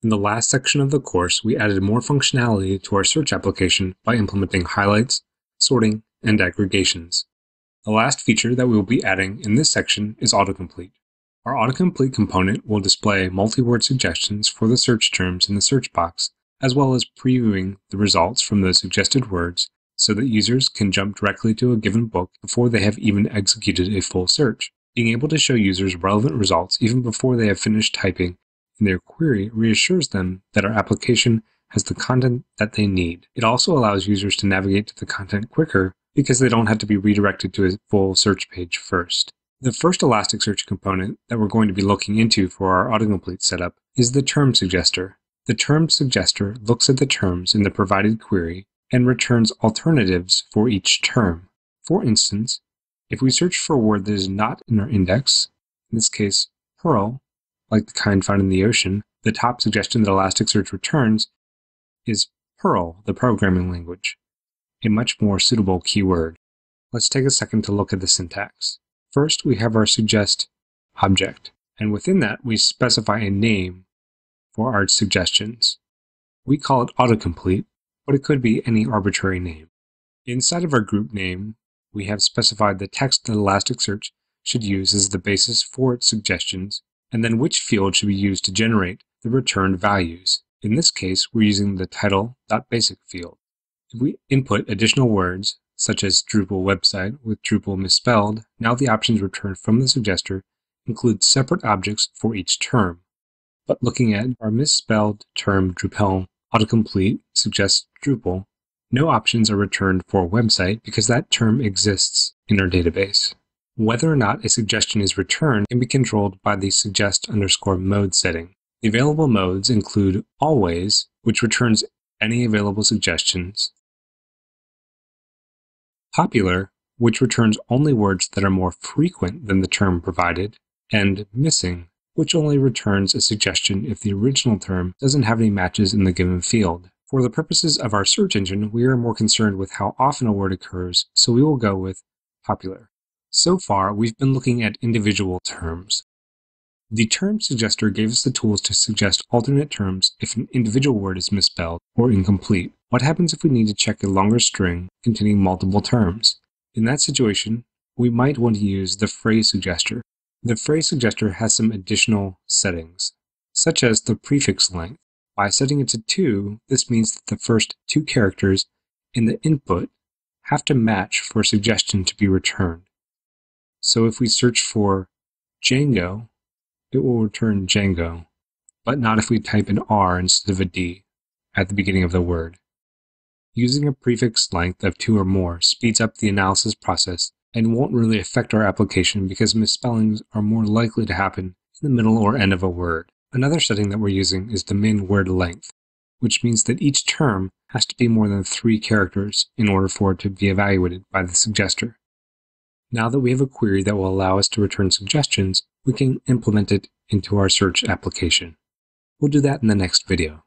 In the last section of the course, we added more functionality to our search application by implementing highlights, sorting, and aggregations. The last feature that we will be adding in this section is autocomplete. Our autocomplete component will display multi-word suggestions for the search terms in the search box, as well as previewing the results from those suggested words so that users can jump directly to a given book before they have even executed a full search. Being able to show users relevant results even before they have finished typing in their query reassures them that our application has the content that they need. It also allows users to navigate to the content quicker because they don't have to be redirected to a full search page first. The first Elasticsearch component that we're going to be looking into for our autocomplete setup is the term suggester. The term suggester looks at the terms in the provided query and returns alternatives for each term. For instance, if we search for a word that is not in our index, in this case, pearl, like the kind found in the ocean, the top suggestion that Elasticsearch returns is Perl, the programming language, a much more suitable keyword. Let's take a second to look at the syntax. First, we have our suggest object, and within that, we specify a name for our suggestions. We call it autocomplete, but it could be any arbitrary name. Inside of our group name, we have specified the text that Elasticsearch should use as the basis for its suggestions, and then which field should be used to generate the returned values. In this case, we're using the title.basic field. If we input additional words, such as Drupal website with Drupal misspelled, now the options returned from the suggester include separate objects for each term. But looking at our misspelled term Drupal autocomplete suggests Drupal, no options are returned for website because that term exists in our database. Whether or not a suggestion is returned can be controlled by the suggest underscore mode setting. The available modes include always, which returns any available suggestions, popular, which returns only words that are more frequent than the term provided, and missing, which only returns a suggestion if the original term doesn't have any matches in the given field. For the purposes of our search engine, we are more concerned with how often a word occurs, so we will go with popular. So far, we've been looking at individual terms. The term suggester gave us the tools to suggest alternate terms if an individual word is misspelled or incomplete. What happens if we need to check a longer string containing multiple terms? In that situation, we might want to use the phrase suggester. The phrase suggester has some additional settings, such as the prefix length. By setting it to 2, this means that the first two characters in the input have to match for a suggestion to be returned. So if we search for Django, it will return Django, but not if we type an R instead of a D at the beginning of the word. Using a prefix length of 2 or more speeds up the analysis process and won't really affect our application because misspellings are more likely to happen in the middle or end of a word. Another setting that we're using is the min word length, which means that each term has to be more than three characters in order for it to be evaluated by the suggester. Now that we have a query that will allow us to return suggestions, we can implement it into our search application. We'll do that in the next video.